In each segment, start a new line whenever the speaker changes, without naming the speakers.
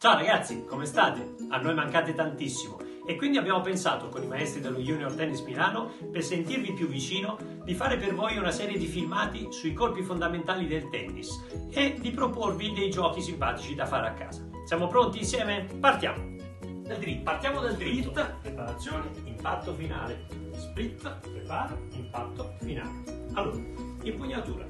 Ciao ragazzi, come state? A noi mancate tantissimo e quindi abbiamo pensato con i maestri dello Junior Tennis Milano, per sentirvi più vicino, di fare per voi una serie di filmati sui colpi fondamentali del tennis e di proporvi dei giochi simpatici da fare a casa. Siamo pronti insieme? Partiamo! Dal dritto. Partiamo dal dritto. Split, preparazione, impatto finale. Split, preparo, impatto finale. Allora, impugnatura.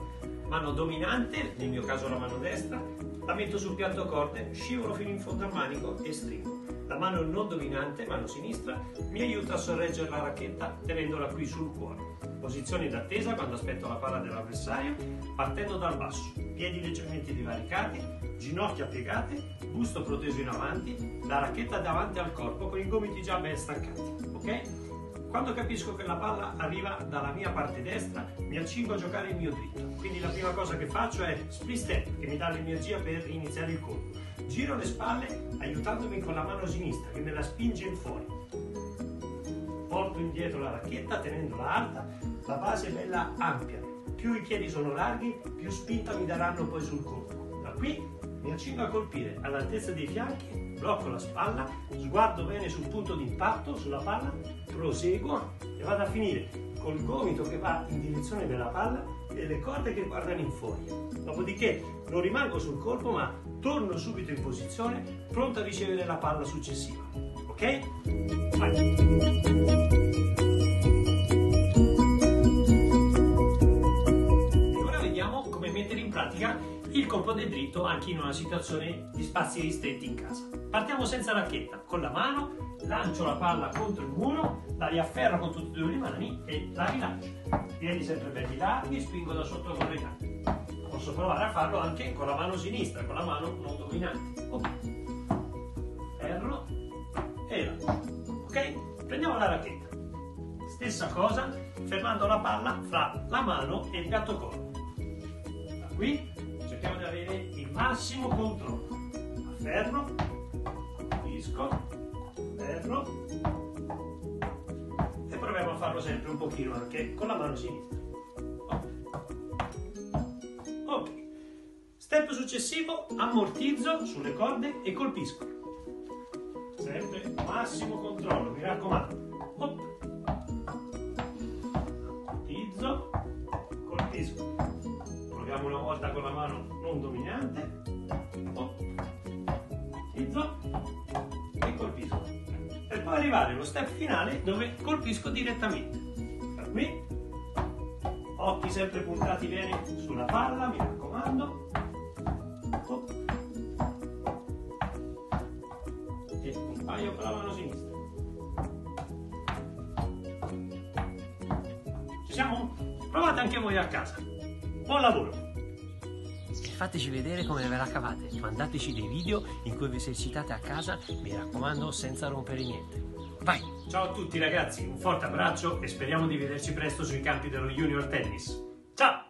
Mano dominante, nel mio caso la mano destra, la metto sul piatto corde, scivolo fino in fondo al manico e stringo. La mano non dominante, mano sinistra, mi aiuta a sorreggere la racchetta tenendola qui sul cuore. Posizione d'attesa quando aspetto la palla dell'avversario, partendo dal basso. Piedi leggermente divaricati, ginocchia piegate, busto proteso in avanti, la racchetta davanti al corpo con i gomiti già ben staccati. Ok? Quando capisco che la palla arriva dalla mia parte destra, mi accingo a giocare il mio dritto. Quindi la prima cosa che faccio è split step, che mi dà l'energia per iniziare il colpo. Giro le spalle aiutandomi con la mano sinistra, che me la spinge in fuori. Porto indietro la racchetta tenendola alta, la base è bella ampia. Più i piedi sono larghi, più spinta mi daranno poi sul colpo. Da qui mi accingo a colpire all'altezza dei fianchi blocco la spalla, sguardo bene sul punto di impatto, sulla palla, proseguo e vado a finire col gomito che va in direzione della palla e le corde che guardano in fuori. Dopodiché non rimango sul colpo ma torno subito in posizione pronto a ricevere la palla successiva. Ok? Vai! Il colpo del dritto anche in una situazione di spazi ristretti in casa. Partiamo senza racchetta, con la mano lancio la palla contro il muro, la riafferro con tutte e due le mani e la rilancio. Piedi sempre belli larghi, spingo da sotto con le gambe. Posso provare a farlo anche con la mano sinistra, con la mano non dominante. Ok. Ferro e lancio. Ok? Prendiamo la racchetta. Stessa cosa, fermando la palla fra la mano e il gatto corpo. Da qui massimo controllo. Afferro, colpisco, afferro e proviamo a farlo sempre un pochino anche con la mano sinistra. Ok. Step successivo, ammortizzo sulle corde e colpisco. Sempre massimo controllo, mi raccomando. Op. non dominante utilizzo e colpisco. Per poi arrivare allo step finale dove colpisco direttamente. Da qui occhi sempre puntati bene sulla palla mi raccomando. E un paio con la mano sinistra. Ci siamo? provate anche voi a casa. Buon lavoro!
Fateci vedere come ve la cavate. Mandateci dei video in cui vi esercitate a casa, mi raccomando, senza rompere niente. Vai!
Ciao a tutti ragazzi, un forte abbraccio e speriamo di vederci presto sui campi dello Junior Tennis. Ciao!